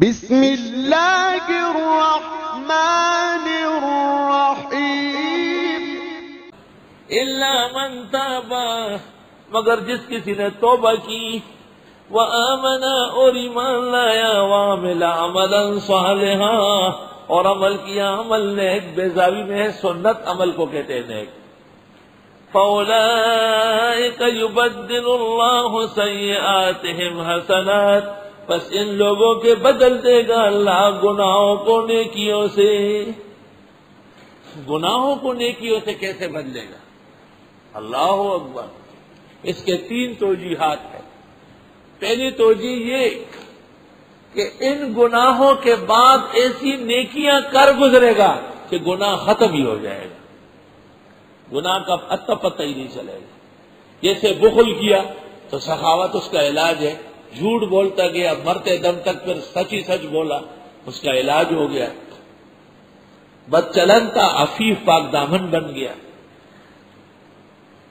بسم الله الرحمن الرحيم. اللہ من تابا مگر جس کسی نے توبہ کی وہ آمنا اور ایمان لایا، وعمل عملا صالحا، اور عمل کیا، عمل نیک بیزاوی میں ہے سنت عمل کو کہتے ہیں نیک۔ فَأُولَئِكَ يُبَدِّلُ اللَّهُ سَيِّئَاتِهِمْ حَسَنَاتٍ بس ان لوگوں کے بدل دے گا اللہ گناہوں کو نیکیوں سے۔ گناہوں کو نیکیوں سے کیسے بدلے گا؟ اللہ اکبر۔ اس کے تین توجیحات ہیں۔ پہلی توجہ یہ کہ ان گناہوں کے بعد ایسی نیکیاں کر گزرے گا کہ گناہ ختم ہی ہو جائے گا۔ گناہ کا اتا پتہ ہی نہیں چلے گا۔ جیسے بخل کیا تو سخاوت اس کا علاج ہے۔ جھوٹ بولتا گیا، مرتے دم تک پھر سچ ہی سچ بولا، اس کا علاج ہو گیا۔ بد چلن تھا عفیف پاک دامن بن گیا۔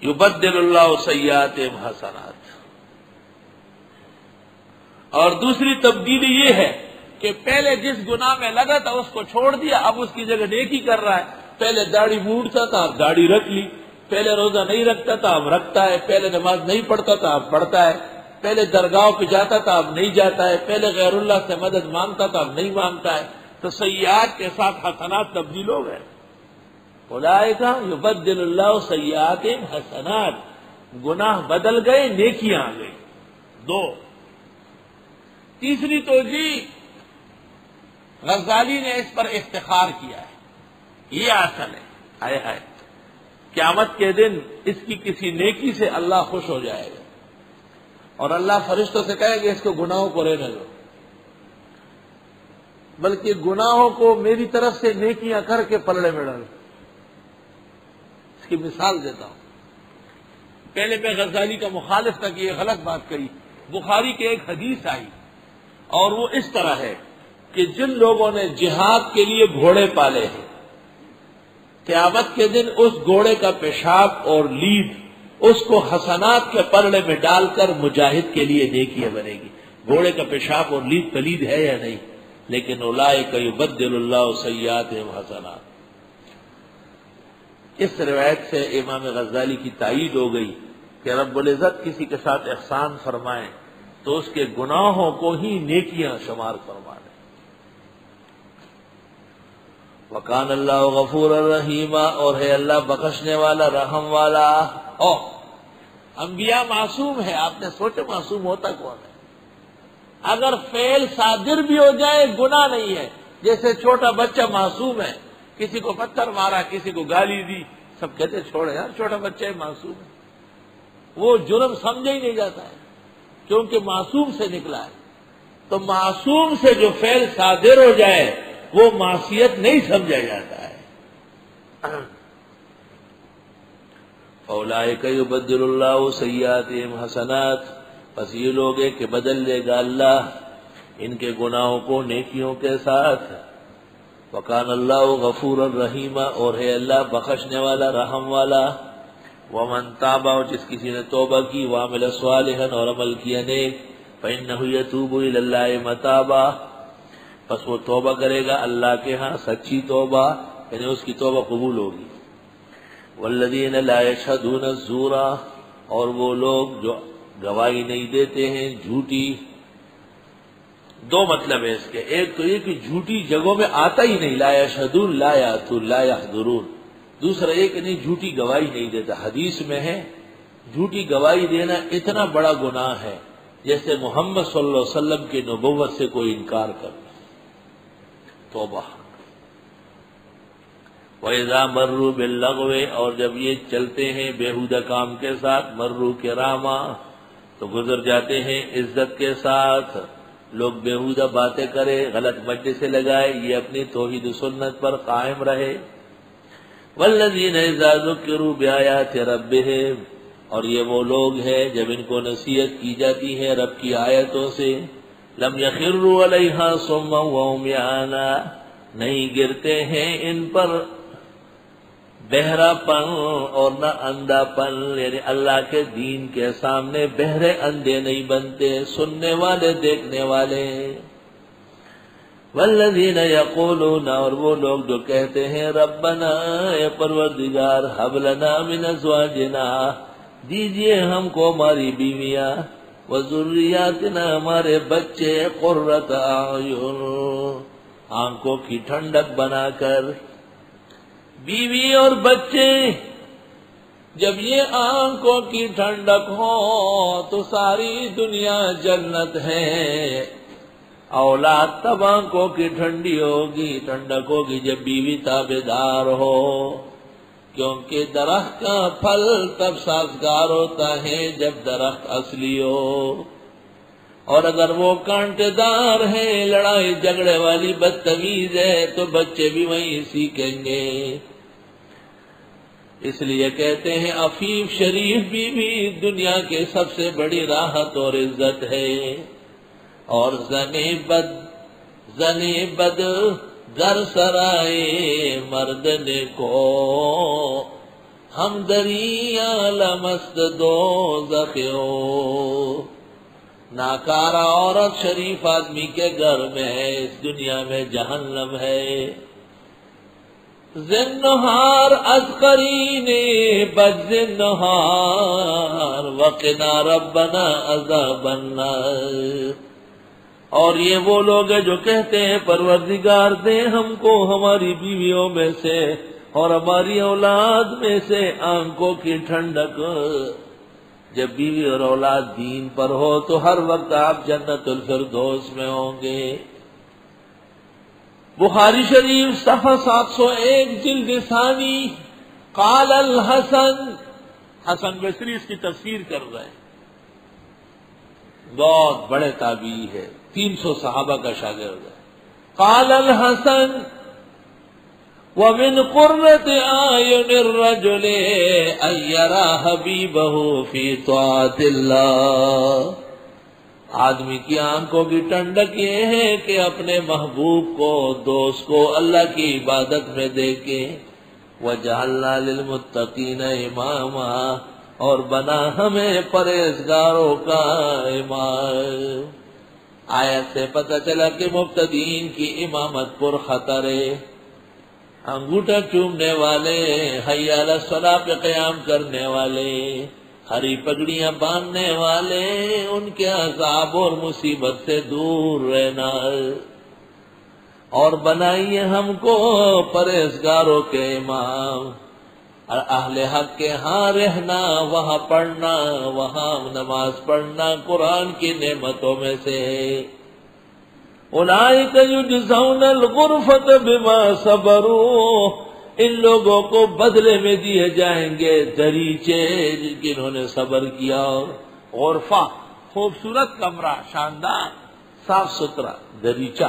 یبدل اللہ سیات حسنات۔ اور دوسری تبدیلی یہ ہے کہ پہلے جس گناہ میں لگا تھا، اس کو چھوڑ دیا، اب اس کی جگہ نیکی کر رہا ہے۔ پہلے داڑھی موڑتا تھا، اب داڑھی رکھ لی۔ پہلے روزہ نہیں رکھتا تھا، اب رکھتا ہے۔ پہلے نماز نہیں پڑھتا تھا، اب پڑھتا ہے۔ پہلے درگاہوں پہ جاتا تھا، اب نہیں جاتا ہے۔ پہلے غیر اللہ سے مدد مانگتا تھا، اب نہیں مانگتا ہے۔ تو سیاحت کے ساتھ حسنات تبدیل ہو گئے۔ خدائے کا یبدل اللہ سیاحت حسنات۔ گناہ بدل گئے، نیکیاں آ گئی دو۔ تیسری تو جی غزالی نے اس پر افتخار کیا ہے۔ یہ اصل ہے۔ ہائے ہائے۔ قیامت کے دن اس کی کسی نیکی سے اللہ خوش ہو جائے گا۔ اور اللہ فرشتوں سے کہے گا اس کو گناہوں کو رہنے دو۔ بلکہ گناہوں کو میری طرف سے نیکیاں کر کے پلڑے میں ڈالو۔ اس کی مثال دیتا ہوں۔ پہلے میں غزالی کا مخالف تھا کہ یہ غلط بات کہی۔ بخاری کے ایک حدیث آئی اور وہ اس طرح ہے کہ جن لوگوں نے جہاد کے لیے گھوڑے پالے ہیں، قیامت کے دن اس گھوڑے کا پیشاب اور لید اس کو حسنات کے پرڑے میں ڈال کر مجاہد کے لیے نیکیاں بنے گی۔ گھوڑے کا پیشاب اور لید پلید ہے یا نہیں؟ لیکن اولائے یبدل اللہ سیات حسنات۔ اس روایت سے امام غزالی کی تائید ہو گئی کہ رب العزت کسی کے ساتھ احسان فرمائے تو اس کے گناہوں کو ہی نیکیاں شمار فرما دیں وکان اللہ غفور الرحیمہ اور ہے اللہ بخشنے والا، رحم والا۔ او انبیاء معصوم ہے آپ نے سوچے معصوم ہوتا کون ہے؟ اگر فیل صادر بھی ہو جائے، گناہ نہیں ہے۔ جیسے چھوٹا بچہ معصوم ہے، کسی کو پتھر مارا، کسی کو گالی دی، سب کہتے چھوڑے یار، چھوٹا بچہ ہے، معصوم ہے۔ وہ جرم سمجھا ہی نہیں جاتا ہے کیونکہ معصوم سے نکلا ہے۔ تو معصوم سے جو فیل صادر ہو جائے، وہ معصیت نہیں سمجھا جاتا ہے۔ فولائے کئی اللہ سیات حسنات۔ بس یہ لوگ ہے کہ بدل لے گا اللہ ان کے گناہوں کو، نیکیوں کے ساتھ۔ وکان اللہ غفور الرحیمہ اور ہے اللہ بخشنے والا، رحم والا۔ ومن تابا جس کسی نے توبہ کی، وعمل صالحا، اور عمل کیا نیک فإنه يتوب إلى الله متابا۔ پس وہ توبہ کرے گا اللہ کے ہاں سچی توبہ یعنی اس کی توبہ قبول ہوگی۔ والذین لا يشهدون الزور اور وہ لوگ جو گواہی نہیں دیتے ہیں، جھوٹی۔ دو مطلب ہے اس کے۔ ایک تو یہ کہ جھوٹی جگہوں میں آتا ہی نہیں، لا يشهدون لا ياتون لا يحضرون دوسرا یہ کہ نہیں، جھوٹی گواہی نہیں دیتا۔ حدیث میں ہے، جھوٹی گواہی دینا اتنا بڑا گناہ ہے، جیسے محمد صلی اللہ علیہ وسلم کی نبوت سے کوئی انکار کر توبہ۔ وَإِذَا مَرُّوا بِاللَّغْوِ اور جب یہ چلتے ہیں بےحودہ کام کے ساتھ مرو کے راما تو گزر جاتے ہیں عزت کے ساتھ۔ لوگ بےحودہ باتیں کرے، غلط مجلے سے لگائے، یہ اپنی توحید و سنت پر قائم رہے۔ والذین اذا ذکروا بآیات ربهم، اور یہ وہ لوگ ہیں جب ان کو نصیحت کی جاتی ہے رب کی آیتوں سے۔ لم یخروا علیہا صما وعمیانا نہیں گرتے ہیں ان پر۔ بہرا پن اور نہ اندھا پن یعنی اللہ کے دین کے سامنے بہرے اندھے نہیں بنتے، سننے والے، دیکھنے والے۔ والذین یقولون، اور وہ لوگ جو کہتے ہیں، ربنا اے پروردگار، حب لنا من ازواجنا، دیجیے ہم کو ہماری بیویاں، وذریاتنا ہمارے بچے قرۃ اعین۔ آنکھوں کی ٹھنڈک بنا کر بیوی اور بچے، جب یہ آنکھوں کی ٹھنڈک ہو تو ساری دنیا جنت ہے۔ اولاد تب آنکھوں کی ٹھنڈی ہوگی، ٹھنڈک ہوگی جب بیوی تابے دار ہو۔ کیونکہ درخت کا پھل تب سازگار ہوتا ہے جب درخت اصلی ہو۔ اور اگر وہ کانٹے دار ہے لڑائی جھگڑے والی بدتمیز ہے تو بچے بھی وہیں سیکھیں گے۔ اس لیے کہتے ہیں عفیف شریف بھی, بھی دنیا کے سب سے بڑی راحت اور عزت ہے۔ اور زنی بد زنی بد در سرائے مردنے کو ہم دریا لمست دو زخیو ناکارا عورت شریف آدمی کے گھر میں ہے، اس دنیا میں جہنم ہے۔ زنہار از قرین بد زنہار، وقنا ربنا عذاب النار۔ اور یہ وہ لوگ ہیں جو کہتے ہیں، پروردگار دے ہم کو ہماری بیویوں میں سے اور ہماری اولاد میں سے آنکھوں کی ٹھنڈک۔ جب بیوی اور اولاد دین پر ہو تو ہر وقت آپ جنت الفردوس میں ہوں گے۔ بخاری شریف صفحہ سات سو ایک جلد ثانی۔ قال الحسن۔ حسن بصری اس کی تفسیر کر رہے ہیں۔ بہت بڑے تابعی ہے۔ تین سو صحابہ کا شاگرد ہے۔ قال الحسن۔ ومن قرة آئین الرجل ان حبیبہ فی طاعت اللہ آدمی کی آنکھوں کی ٹنڈک یہ ہے کہ اپنے محبوب کو، دوست کو اللہ کی عبادت میں دیکھے۔ وجعلنا للمتقین اماما اور بنا ہمیں پرہیزگاروں کا امام۔ آیت سے پتہ چلا کہ مبتدین کی امامت پر خطر ہے انگوٹھا چومنے والے حیال صلاح پہ قیام کرنے والے، ہری پگڑیاں باندھنے والے، ان کے عذاب اور مصیبت سے دور رہنا۔ اور بنائیے ہم کو پرہیزگاروں کے امام۔ اور اہل حق کے ہاں رہنا، وہاں پڑھنا، وہاں نماز پڑھنا، قرآن کی نعمتوں میں سے۔ اولئک یجزون الغرفت بما صبروا ان لوگوں کو بدلے میں دیے جائیں گے دریچے جنہوں نے صبر کیا۔ غرفہ خوبصورت کمرہ شاندار صاف ستھرا دریچہ۔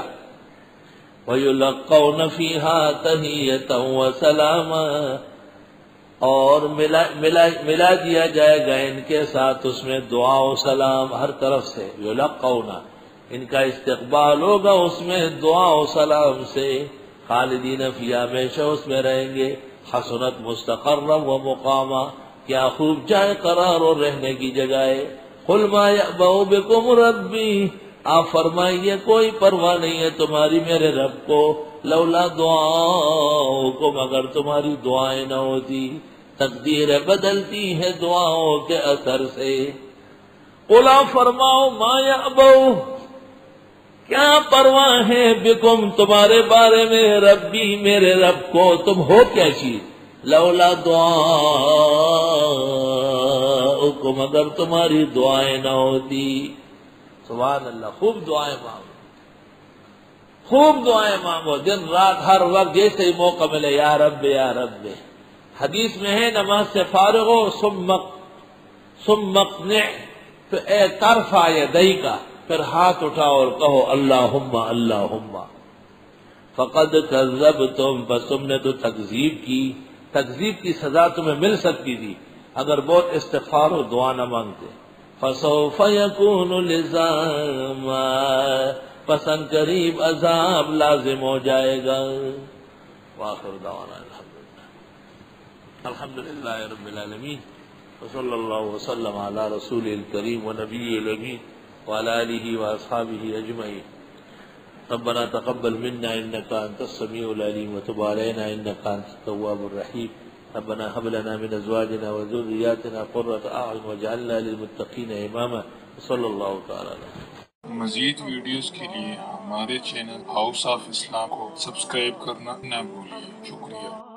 وَيُلَقَّوْنَ فِيهَا تَحِيَّةً وَسَلَامًا۔ اور ملا, ملا, ملا دیا جائے گا ان کے ساتھ اس میں دعا و سلام ہر طرف سے۔ یلقونا ان کا استقبال ہوگا اس میں دعا و سلام سے خالدین فیا ہمیشہ اس میں رہیں گے حسنت مستقر و مقامہ کیا خوب جائے قرار اور رہنے کی جگہ ہے خلما بہو بکم ربی آپ فرمائیے کوئی پرواہ نہیں ہے تمہاری میرے رب کو لولا دعا کو مگر تمہاری دعائیں نہ ہوتی تقدیر بدلتی ہے دعاؤں کے اثر سے اولا فرماؤ مایا ابو کیا پرواہ ہے بکم تمہارے بارے میں؟ ربی میرے رب کو تم ہو کیا چیز لولا دعا کو مگر تمہاری دعائیں نہ ہوتی۔ سبحان اللہ، خوب دعائیں مانگو۔ خوب دعائیں مانگو۔ دن رات ہر وقت جیسے ہی موقع ملے، یا رب یا رب۔ حدیث میں ہے، نماز سے فارغ ہو سمک سمک نے تو اے طرف آئے دئی کا۔ پھر ہاتھ اٹھاؤ اور کہو اللہ اللہ فقد کذب تم بس تم نے تو تقزیب کی۔ تقزیب کی سزا تمہیں مل سکتی تھی، اگر بہت استغفار و دعا نہ مانگتے۔ فسو فیقون لزام پسند قریب عذاب لازم ہو جائے گا۔ واخر دعوانا الحمد للہ رب العالمین۔ وصلی اللہ وسلم علی رسول الکریم و نبی الامین۔ وعلی آلہ و اصحابہ اجمعین ربنا تقبل منا إنك أنت السميع العليم وتب علينا إنك أنت التواب الرحيم. ربنا هب لنا من أزواجنا وذرياتنا قرة أعين واجعلنا للمتقين إماما. صلى الله تعالى. مزید ویڈیوز کے لیے ہمارے چینل ہاؤس آف اسلام کو سبسکرائب کرنا نہ بھولیے. شکریہ.